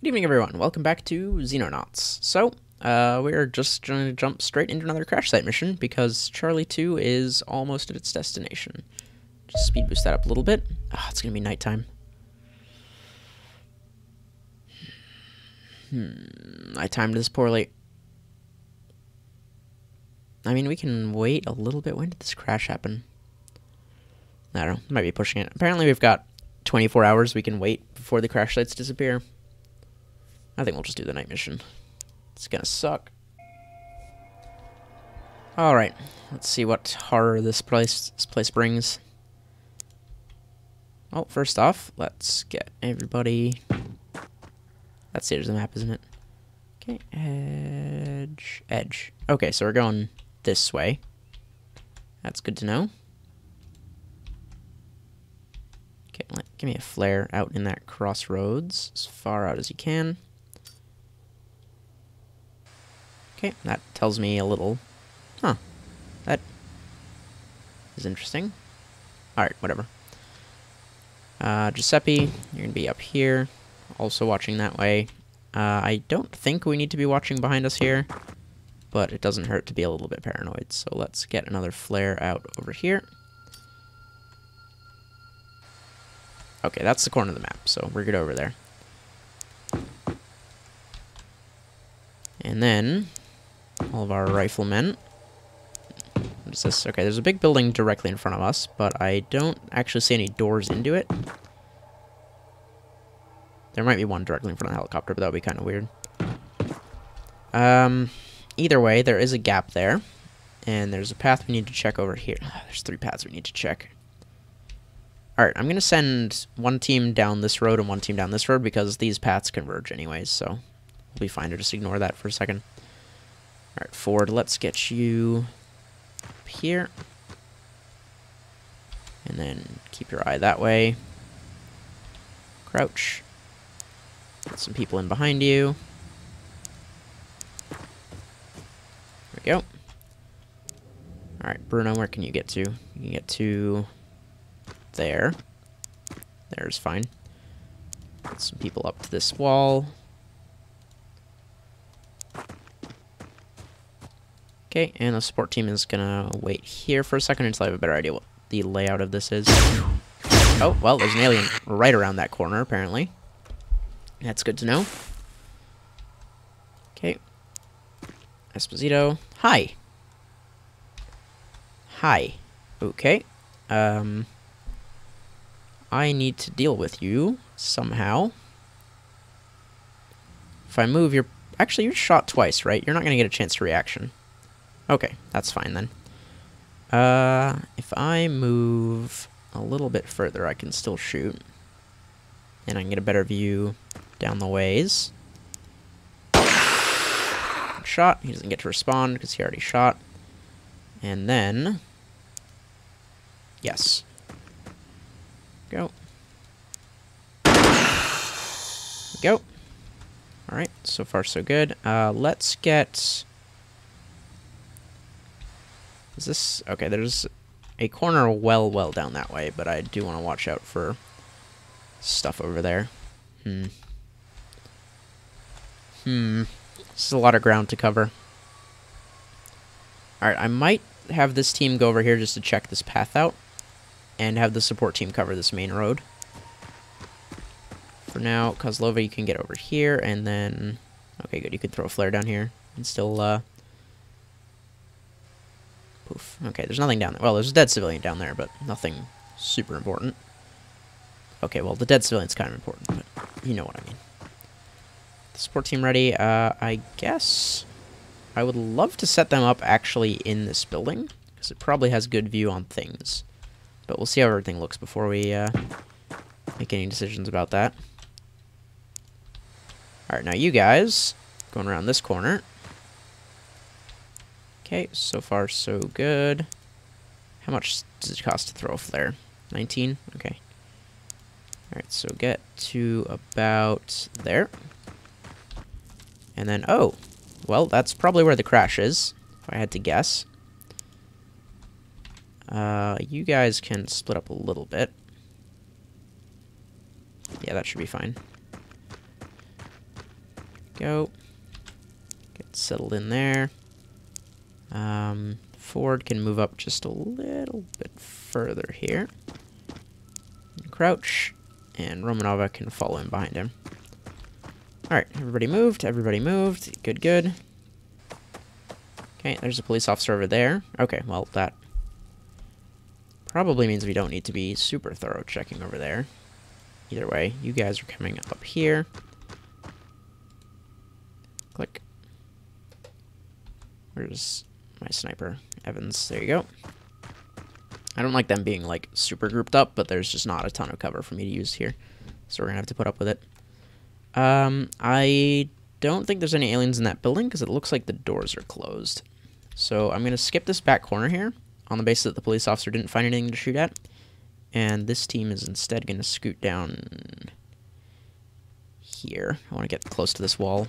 Good evening, everyone. Welcome back to Xenonauts. So, uh, we're just going to jump straight into another crash site mission because Charlie 2 is almost at its destination. Just speed boost that up a little bit. Ah, it's going to be nighttime. Hmm, I timed this poorly. I mean, we can wait a little bit. When did this crash happen? I don't know. Might be pushing it. Apparently, we've got 24 hours we can wait before the crash sites disappear. I think we'll just do the night mission. It's gonna suck. Alright, let's see what horror this place, this place brings. Oh, first off, let's get everybody... That's of the map, isn't it? Okay, edge... Edge. Okay, so we're going this way. That's good to know. Okay, give me a flare out in that crossroads, as far out as you can. Okay, that tells me a little... Huh. That is interesting. Alright, whatever. Uh, Giuseppe, you're going to be up here, also watching that way. Uh, I don't think we need to be watching behind us here, but it doesn't hurt to be a little bit paranoid. So let's get another flare out over here. Okay, that's the corner of the map, so we're good over there. And then, all of our riflemen. What is this? Okay, there's a big building directly in front of us, but I don't actually see any doors into it. There might be one directly in front of the helicopter, but that would be kind of weird. Um, either way, there is a gap there. And there's a path we need to check over here. There's three paths we need to check. Alright, I'm going to send one team down this road and one team down this road because these paths converge anyways, so we'll be fine to just ignore that for a second. Alright, Ford, let's get you up here. And then keep your eye that way. Crouch. Get some people in behind you. There we go. Alright, Bruno, where can you get to? You can get to there. There's fine. Get some people up to this wall. Okay, and the support team is gonna wait here for a second until I have a better idea what the layout of this is. Oh, well, there's an alien right around that corner, apparently. That's good to know. Okay. Esposito. Hi. Hi. Okay. Um... I need to deal with you somehow. If I move, you're... Actually, you're shot twice, right? You're not going to get a chance to reaction. Okay, that's fine then. Uh, if I move a little bit further, I can still shoot. And I can get a better view down the ways. Shot. He doesn't get to respond because he already shot. And then... Yes. Go. Go. Alright, so far so good. Uh, let's get... Is this... Okay, there's a corner well, well down that way, but I do want to watch out for stuff over there. Hmm. Hmm. This is a lot of ground to cover. Alright, I might have this team go over here just to check this path out and have the support team cover this main road. For now, Kozlova, you can get over here, and then... Okay, good, you could throw a flare down here, and still, uh... Poof. Okay, there's nothing down there. Well, there's a dead civilian down there, but nothing super important. Okay, well, the dead civilian's kind of important, but you know what I mean. The support team ready. Uh, I guess I would love to set them up actually in this building, because it probably has good view on things. But we'll see how everything looks before we uh, make any decisions about that. Alright, now you guys, going around this corner. Okay, so far so good. How much does it cost to throw a flare? 19? Okay. Alright, so get to about there. And then, oh, well, that's probably where the crash is, if I had to guess. Uh, you guys can split up a little bit. Yeah, that should be fine. Go. Get settled in there. Um, Ford can move up just a little bit further here. And Crouch, and Romanova can follow in behind him. Alright, everybody moved, everybody moved. Good, good. Okay, there's a police officer over there. Okay, well, that probably means we don't need to be super thorough checking over there. Either way, you guys are coming up here. Click. Where's my sniper? Evans, there you go. I don't like them being, like, super grouped up, but there's just not a ton of cover for me to use here. So we're gonna have to put up with it. Um, I don't think there's any aliens in that building, because it looks like the doors are closed. So I'm gonna skip this back corner here, on the basis that the police officer didn't find anything to shoot at. And this team is instead gonna scoot down here. I want to get close to this wall.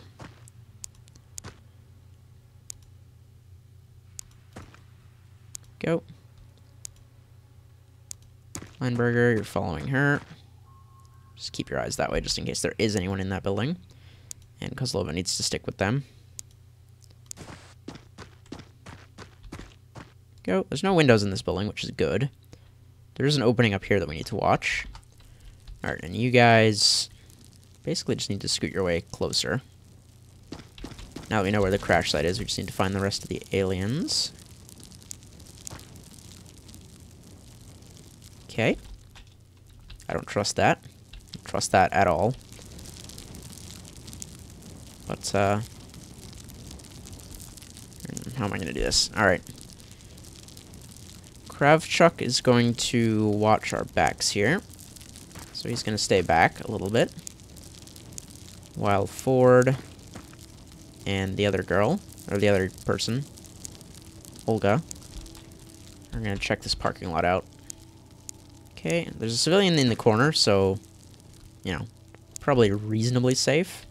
Go. You're following her. Just keep your eyes that way just in case there is anyone in that building. And Kozlova needs to stick with them. Go. There's no windows in this building, which is good. There's an opening up here that we need to watch. Alright, and you guys basically just need to scoot your way closer. Now that we know where the crash site is, we just need to find the rest of the aliens. Okay. I don't trust that. Don't trust that at all. But, uh... How am I to do this? Alright. Kravchuk is going to watch our backs here. So he's going to stay back a little bit. While Ford and the other girl, or the other person, Olga, are going to check this parking lot out. Okay, there's a civilian in the corner, so, you know, probably reasonably safe.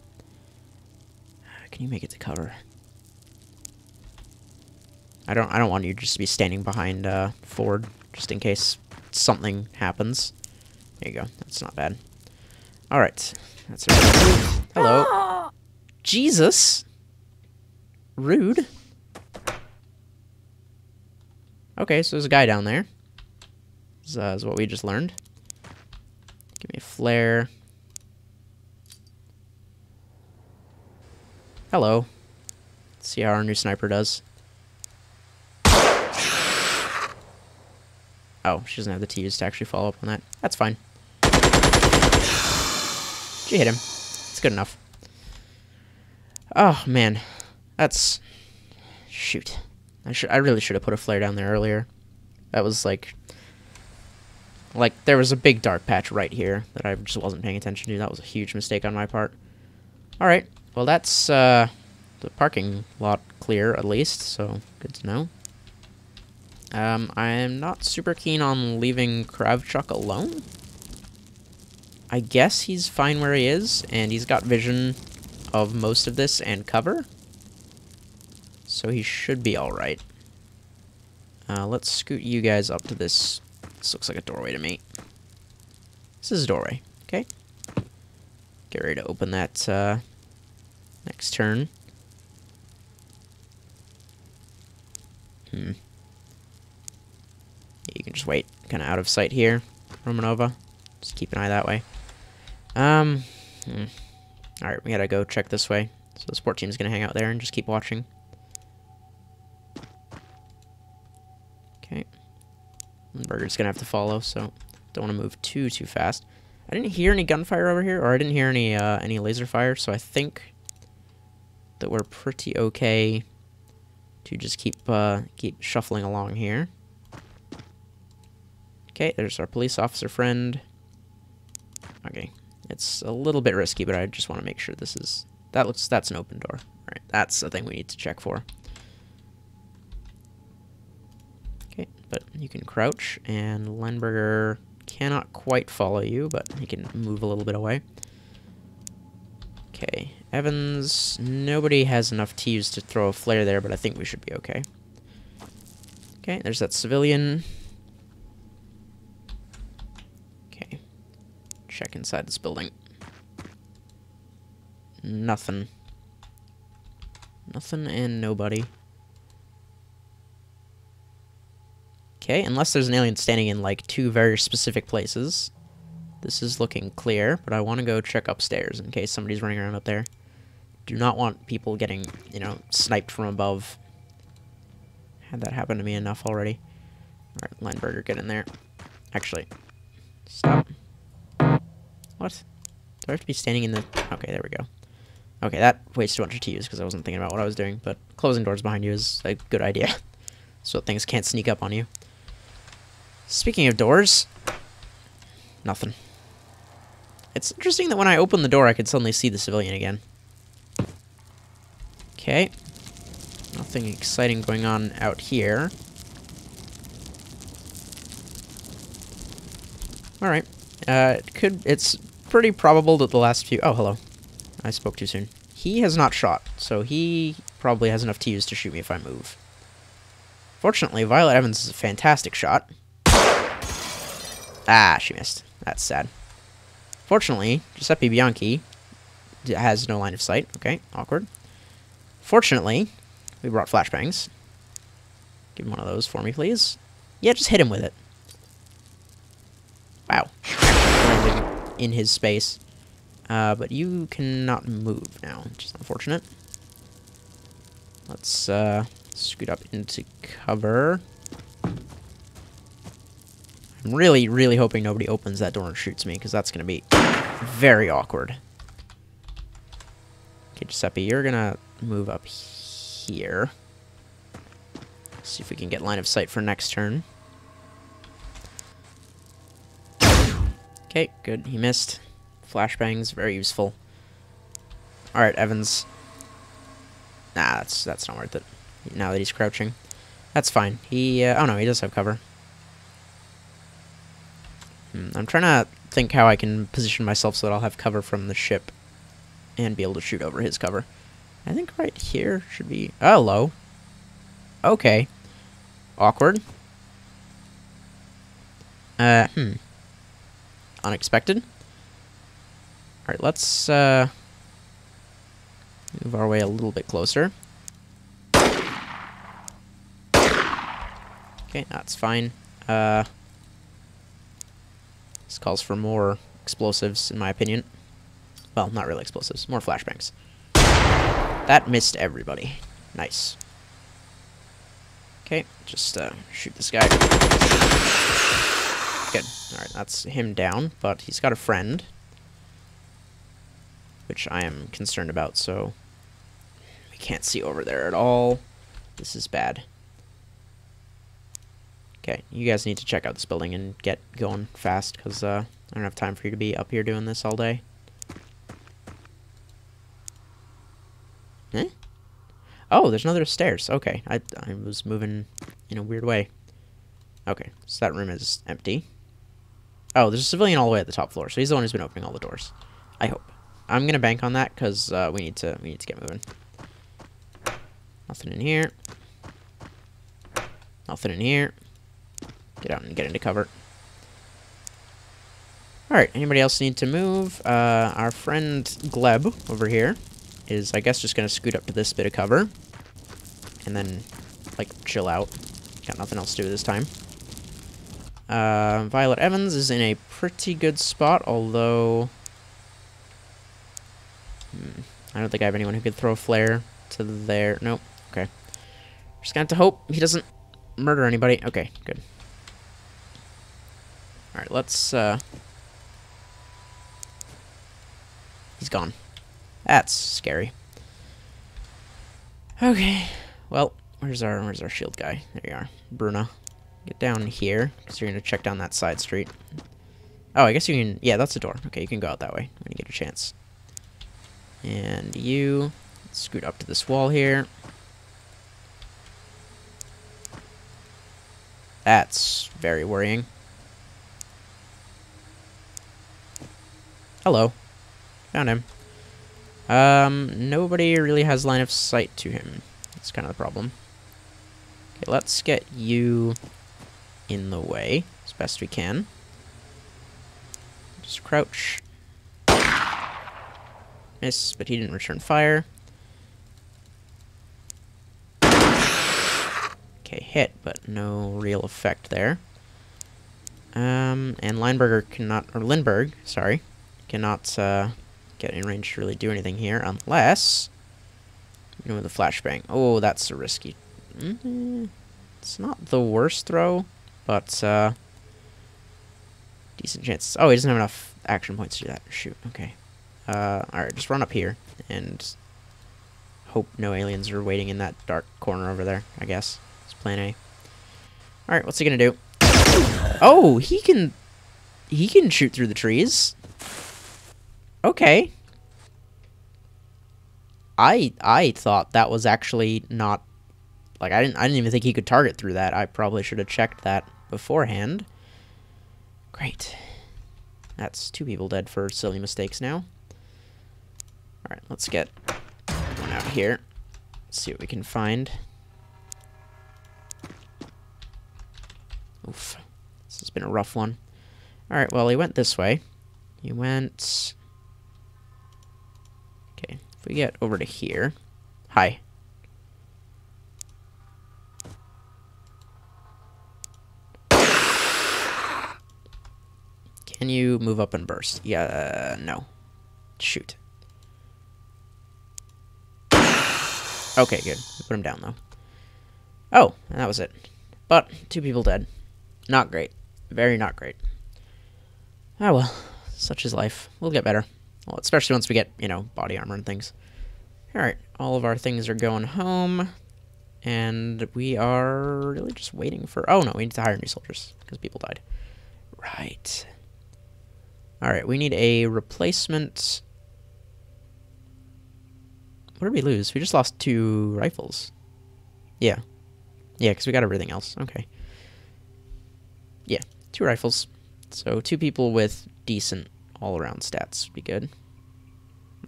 Can you make it to cover? I don't I don't want you just to be standing behind uh, Ford, just in case something happens. There you go. That's not bad. Alright. That's it. Hello. Jesus! Rude. Okay, so there's a guy down there is, uh, is what we just learned. Give me a flare. Hello. Let's see how our new sniper does. Oh, she doesn't have the T's to actually follow up on that. That's fine. She hit him. It's good enough. Oh, man. That's... Shoot. I should. I really should have put a flare down there earlier. That was, like, like, there was a big dark patch right here that I just wasn't paying attention to. That was a huge mistake on my part. Alright, well that's uh, the parking lot clear, at least, so good to know. Um, I'm not super keen on leaving Kravchuk alone. I guess he's fine where he is, and he's got vision of most of this and cover. So he should be alright. Uh, let's scoot you guys up to this this looks like a doorway to me. This is a doorway, okay? Get ready to open that uh, next turn. Hmm. Yeah, you can just wait, kind of out of sight here, Romanova. Just keep an eye that way. Um, hmm. Alright, we gotta go check this way. So the sport team's gonna hang out there and just keep watching. Burger's gonna have to follow, so don't want to move too, too fast. I didn't hear any gunfire over here, or I didn't hear any, uh, any laser fire, so I think that we're pretty okay to just keep, uh, keep shuffling along here. Okay, there's our police officer friend. Okay, it's a little bit risky, but I just want to make sure this is... That looks... That's an open door. All right, that's the thing we need to check for. But you can crouch, and Lenberger cannot quite follow you, but he can move a little bit away. Okay, Evans, nobody has enough T's to throw a flare there, but I think we should be okay. Okay, there's that civilian. Okay, check inside this building. Nothing. Nothing and nobody. Okay, unless there's an alien standing in, like, two very specific places. This is looking clear, but I want to go check upstairs in case somebody's running around up there. Do not want people getting, you know, sniped from above. Had that happen to me enough already. Alright, Lineberger, get in there. Actually, stop. What? Do I have to be standing in the... Okay, there we go. Okay, that wasted a bunch of TUs because I wasn't thinking about what I was doing, but closing doors behind you is a good idea. so things can't sneak up on you. Speaking of doors, nothing. It's interesting that when I open the door, I could suddenly see the civilian again. Okay. Nothing exciting going on out here. Alright. Uh, it could... It's pretty probable that the last few... Oh, hello. I spoke too soon. He has not shot, so he probably has enough to use to shoot me if I move. Fortunately, Violet Evans is a fantastic shot. Ah, she missed. That's sad. Fortunately, Giuseppe Bianchi has no line of sight. Okay, awkward. Fortunately, we brought flashbangs. Give him one of those for me, please. Yeah, just hit him with it. Wow. In his space. Uh, but you cannot move now, which is unfortunate. Let's uh, scoot up into cover. I'm really, really hoping nobody opens that door and shoots me, because that's going to be very awkward. Okay, Giuseppe, you're going to move up here. See if we can get line of sight for next turn. Okay, good. He missed. Flashbangs, very useful. Alright, Evans. Nah, that's that's not worth it. Now that he's crouching. That's fine. He, uh, oh no, he does have cover. Hmm, I'm trying to think how I can position myself so that I'll have cover from the ship and be able to shoot over his cover. I think right here should be... Oh, low. Okay. Awkward. Uh, hmm. Unexpected. Alright, let's uh, move our way a little bit closer. Okay, that's fine. Uh, this calls for more explosives, in my opinion. Well, not really explosives, more flashbangs. That missed everybody. Nice. Okay, just uh, shoot this guy. Good. Alright, that's him down, but he's got a friend which I am concerned about, so we can't see over there at all. This is bad. Okay, you guys need to check out this building and get going fast, because uh, I don't have time for you to be up here doing this all day. Eh? Oh, there's another stairs. Okay, I, I was moving in a weird way. Okay, so that room is empty. Oh, there's a civilian all the way at the top floor, so he's the one who's been opening all the doors. I hope. I'm gonna bank on that because uh, we need to we need to get moving. Nothing in here. Nothing in here. Get out and get into cover. Alright, anybody else need to move? Uh, our friend Gleb over here is, I guess, just going to scoot up to this bit of cover. And then, like, chill out. Got nothing else to do this time. Uh, Violet Evans is in a pretty good spot, although Hmm. I don't think I have anyone who could throw a flare to there. Nope. Okay. Just gonna have to hope he doesn't murder anybody. Okay, good. Alright, let's, uh... He's gone. That's scary. Okay. Well, where's our where's our shield guy? There you are. Bruna. Get down here, because you're gonna check down that side street. Oh, I guess you can... Yeah, that's the door. Okay, you can go out that way when you get a chance. And you scoot up to this wall here. That's very worrying. Hello. Found him. Um, nobody really has line of sight to him. That's kind of the problem. Okay, let's get you in the way as best we can. Just crouch. Miss, but he didn't return fire. Okay, hit, but no real effect there. Um, and Lineberger cannot, or Lindbergh, sorry, cannot uh, get in range to really do anything here unless, you know, with a flashbang. Oh, that's a risky. Mm -hmm. It's not the worst throw, but uh, decent chances. Oh, he doesn't have enough action points to do that. Shoot. Okay. Uh, all right, just run up here and hope no aliens are waiting in that dark corner over there. I guess it's Plan A. All right, what's he gonna do? Oh, he can, he can shoot through the trees. Okay. I I thought that was actually not like I didn't I didn't even think he could target through that. I probably should have checked that beforehand. Great. That's two people dead for silly mistakes now. Alright, let's get one out here. See what we can find. Oof. This has been a rough one. Alright, well, he went this way. He went... We get over to here... Hi. Can you move up and burst? Yeah, uh, no. Shoot. Okay, good. put him down, though. Oh, and that was it. But, two people dead. Not great. Very not great. Ah, well. Such is life. We'll get better. Well, especially once we get, you know, body armor and things. Alright, all of our things are going home. And we are really just waiting for... Oh, no, we need to hire new soldiers. Because people died. Right. Alright, we need a replacement... What did we lose? We just lost two rifles. Yeah. Yeah, because we got everything else. Okay. Yeah, two rifles. So two people with decent all-around stats would be good.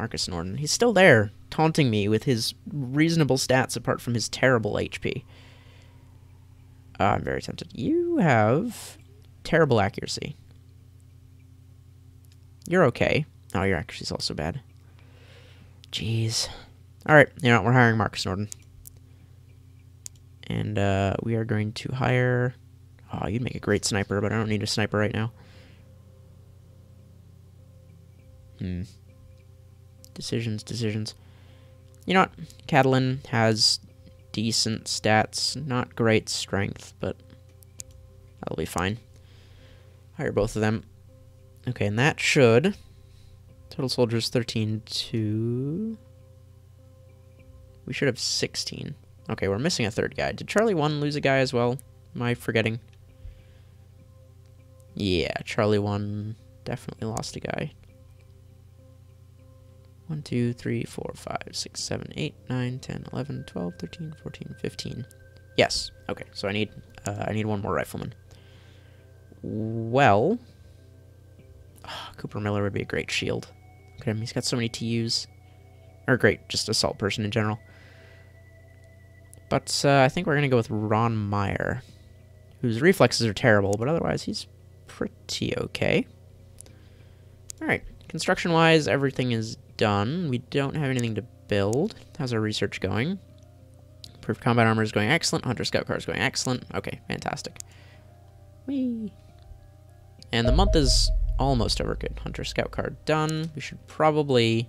Marcus Norden. He's still there, taunting me with his reasonable stats apart from his terrible HP. Uh, I'm very tempted. You have terrible accuracy. You're okay. Oh, your accuracy's also bad. Jeez. Alright, you know? We're hiring Marcus Norden. And uh, we are going to hire... Oh, you'd make a great sniper, but I don't need a sniper right now. Hmm. Decisions, decisions. You know what? Catalan has decent stats. Not great strength, but that'll be fine. Hire both of them. Okay, and that should... Total soldiers 13 to... We should have 16. Okay, we're missing a third guy. Did Charlie 1 lose a guy as well? Am I forgetting? Yeah, Charlie 1 definitely lost a guy. 1, 2, 3, 4, 5, 6, 7, 8, 9, 10, 11, 12, 13, 14, 15. Yes. Okay, so I need uh, I need one more rifleman. Well, Oh, Cooper Miller would be a great shield. Look at him. He's got so many TUs. Or great, just assault person in general. But uh, I think we're going to go with Ron Meyer, whose reflexes are terrible, but otherwise he's pretty okay. Alright, construction-wise, everything is done. We don't have anything to build. How's our research going? Proof combat armor is going excellent. Hunter scout car is going excellent. Okay, fantastic. Whee! And the month is almost over. Good. Hunter Scout card done. We should probably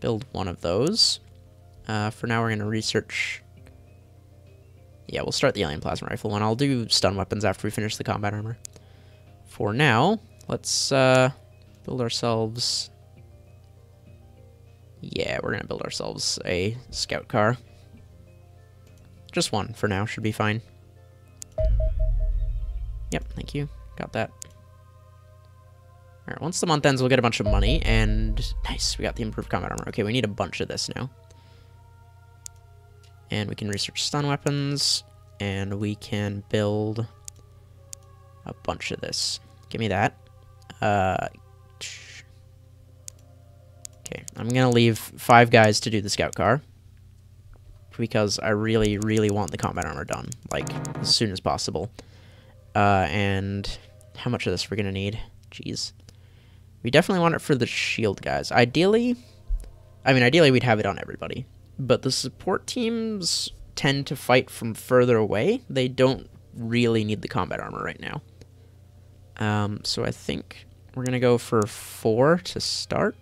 build one of those. Uh, for now, we're going to research... Yeah, we'll start the Alien Plasma Rifle one. I'll do stun weapons after we finish the combat armor. For now, let's uh, build ourselves... Yeah, we're to build ourselves a scout car. Just one for now, should be fine. Yep, thank you. Got that. Alright, once the month ends, we'll get a bunch of money, and nice, we got the improved combat armor. Okay, we need a bunch of this now. And we can research stun weapons, and we can build a bunch of this. Give me that. Uh, okay, I'm gonna leave five guys to do the scout car. Because I really, really want the combat armor done, like, as soon as possible. Uh, and how much of this we're gonna need? Jeez. We definitely want it for the shield guys. Ideally, I mean, ideally we'd have it on everybody. But the support teams tend to fight from further away, they don't really need the combat armor right now. Um, so I think we're going to go for four to start.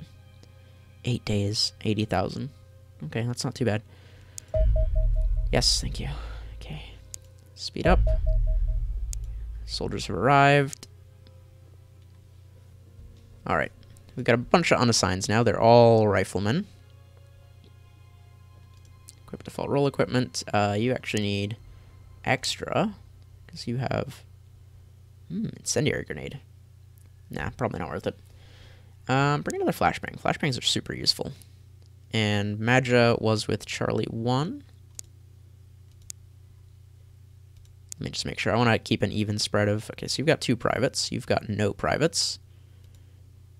Eight days, 80,000. Okay, that's not too bad. Yes, thank you. Okay. Speed up. Soldiers have arrived. Alright. We've got a bunch of unassigned now. They're all riflemen. Equip default role equipment. Uh, you actually need extra. Because you have... Hmm, incendiary grenade. Nah, probably not worth it. Um, bring another flashbang. Flashbangs are super useful. And Madja was with Charlie 1. Let me just make sure. I want to keep an even spread of... Okay, so you've got two privates. You've got no privates.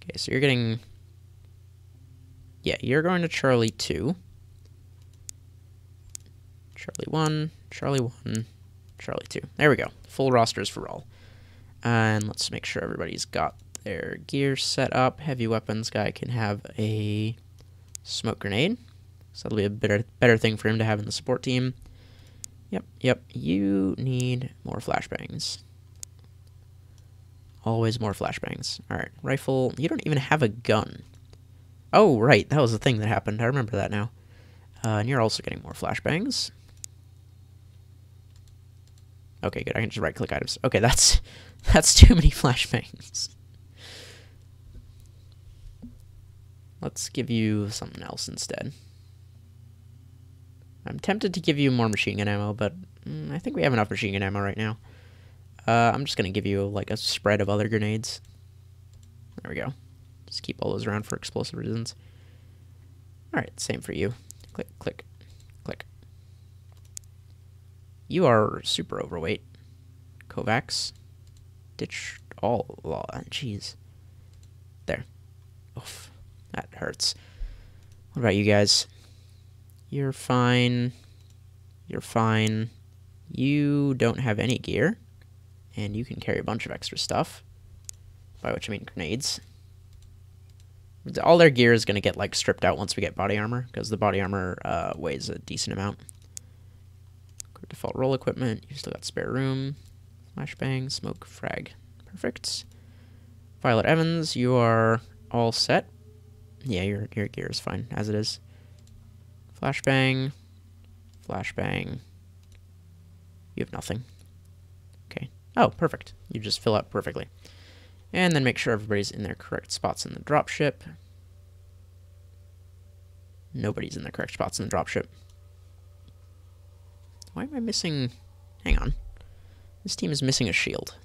Okay, so you're getting... Yeah, you're going to Charlie 2. Charlie 1, Charlie 1, Charlie 2. There we go. Full rosters for all. And let's make sure everybody's got their gear set up. Heavy weapons guy can have a smoke grenade. So that'll be a better, better thing for him to have in the support team. Yep, yep. You need more flashbangs. Always more flashbangs. Alright, rifle. You don't even have a gun. Oh, right. That was the thing that happened. I remember that now. Uh, and you're also getting more flashbangs. Okay, good. I can just right-click items. Okay, that's that's too many flashbangs. Let's give you something else instead. I'm tempted to give you more machine gun ammo, but mm, I think we have enough machine gun ammo right now. Uh, I'm just going to give you like a spread of other grenades. There we go. Just keep all those around for explosive reasons. Alright, same for you. Click, click, click. You are super overweight. Kovacs. Ditch all law. Jeez. There. Oof. That hurts. What about you guys? You're fine. You're fine. You don't have any gear. And you can carry a bunch of extra stuff. By which I mean grenades. All their gear is going to get like stripped out once we get body armor. Because the body armor uh, weighs a decent amount. Default role equipment. You still got spare room. Flashbang. Smoke. Frag. Perfect. Violet Evans, you are all set. Yeah, your, your gear is fine as it is. Flashbang. Flashbang. You have nothing. Okay. Oh, perfect. You just fill up perfectly. And then make sure everybody's in their correct spots in the dropship. Nobody's in their correct spots in the dropship. Why am I missing... Hang on. This team is missing a shield.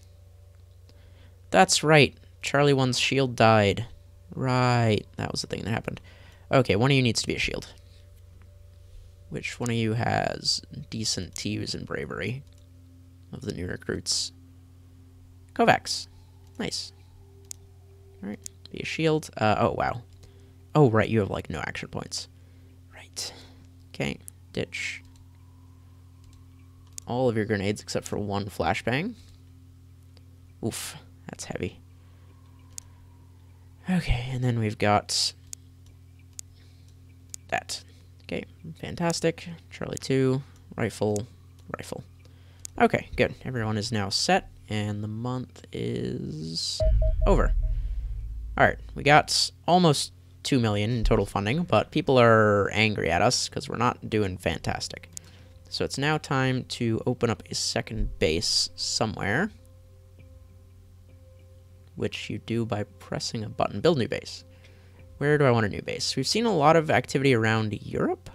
That's right. Charlie 1's shield died. Right. That was the thing that happened. Okay, one of you needs to be a shield. Which one of you has decent T's and bravery of the new recruits? Kovacs. Nice. Alright, be a shield. Uh, oh, wow. Oh, right, you have, like, no action points. Right. Okay, ditch. All of your grenades except for one flashbang. Oof, that's heavy. Okay, and then we've got that. Okay, fantastic. Charlie 2, rifle, rifle. Okay, good. Everyone is now set, and the month is over. Alright, we got almost 2 million in total funding, but people are angry at us because we're not doing fantastic. So it's now time to open up a second base somewhere which you do by pressing a button. Build new base. Where do I want a new base? We've seen a lot of activity around Europe.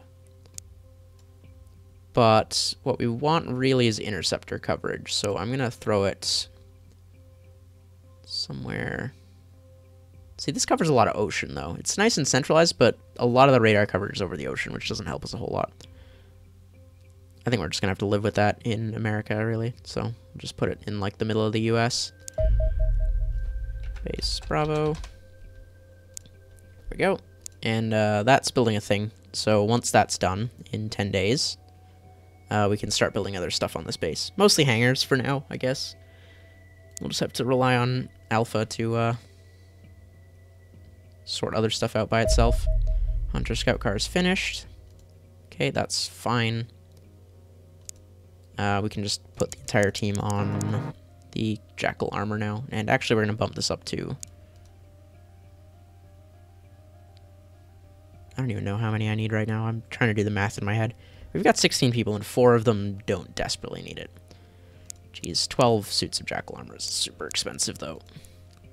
But what we want really is interceptor coverage. So I'm going to throw it somewhere. See, this covers a lot of ocean, though. It's nice and centralized, but a lot of the radar coverage is over the ocean, which doesn't help us a whole lot. I think we're just to have to live with that in America, really. So, we'll just put it in, like, the middle of the U.S. Base Bravo. There we go. And uh, that's building a thing. So once that's done, in 10 days, uh, we can start building other stuff on this base. Mostly hangars for now, I guess. We'll just have to rely on Alpha to uh, sort other stuff out by itself. Hunter Scout car is finished. Okay, that's fine. Uh, we can just put the entire team on the Jackal armor now. And actually, we're going to bump this up to... I don't even know how many I need right now. I'm trying to do the math in my head. We've got 16 people, and four of them don't desperately need it. Jeez, 12 suits of Jackal armor is super expensive, though.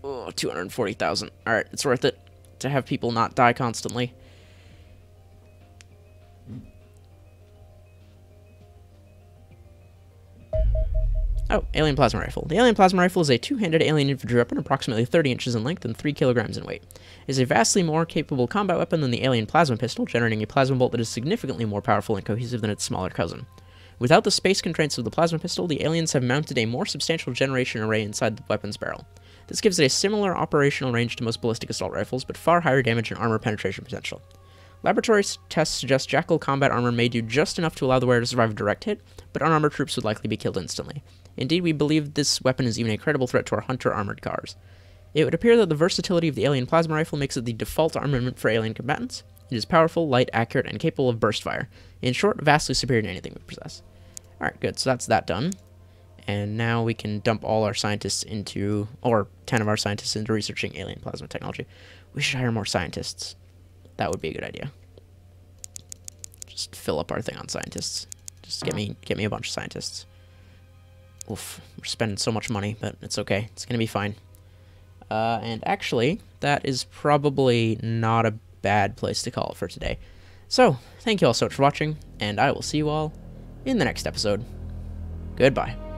Oh, 240,000. Alright, it's worth it to have people not die constantly. Oh, Alien Plasma Rifle. The Alien Plasma Rifle is a two-handed alien infantry weapon approximately 30 inches in length and 3 kilograms in weight. It is a vastly more capable combat weapon than the Alien Plasma Pistol, generating a plasma bolt that is significantly more powerful and cohesive than its smaller cousin. Without the space constraints of the Plasma Pistol, the aliens have mounted a more substantial generation array inside the weapon's barrel. This gives it a similar operational range to most ballistic assault rifles, but far higher damage and armor penetration potential. Laboratory tests suggest Jackal combat armor may do just enough to allow the wearer to survive a direct hit, but unarmored troops would likely be killed instantly. Indeed, we believe this weapon is even a credible threat to our Hunter armored cars. It would appear that the versatility of the alien plasma rifle makes it the default armament for alien combatants. It is powerful, light, accurate, and capable of burst fire. In short, vastly superior to anything we possess. Alright, good. So that's that done. And now we can dump all our scientists into, or 10 of our scientists into researching alien plasma technology. We should hire more scientists. That would be a good idea. Just fill up our thing on scientists. Just get me get me a bunch of scientists. Oof, we're spending so much money, but it's okay. It's gonna be fine. Uh, and actually, that is probably not a bad place to call it for today. So, thank you all so much for watching, and I will see you all in the next episode. Goodbye.